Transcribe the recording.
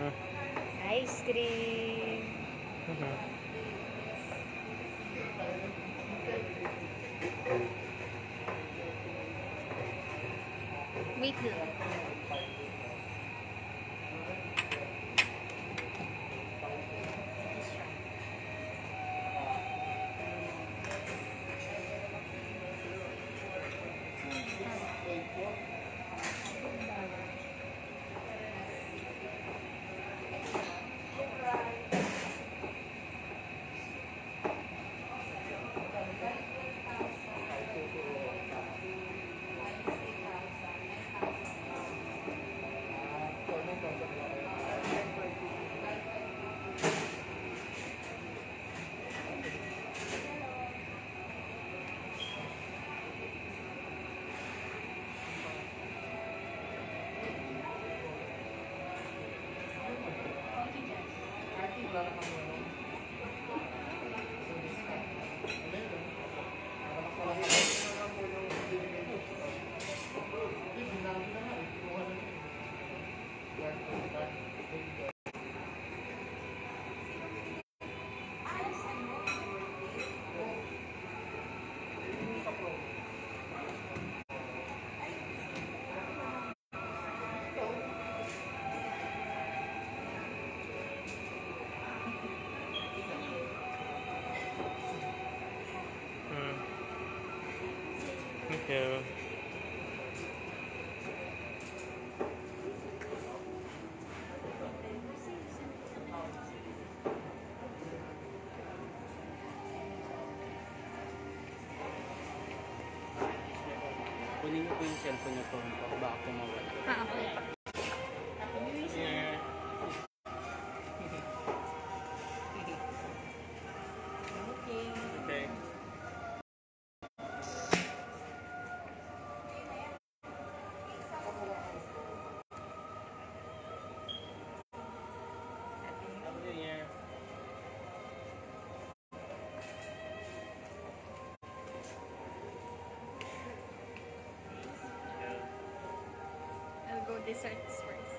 Ice cream. Wait lang. pula na Manolo. You. Kunin niyo po yung cellphone niyo po. Baka mawala. Ah. Okay. they started whispering.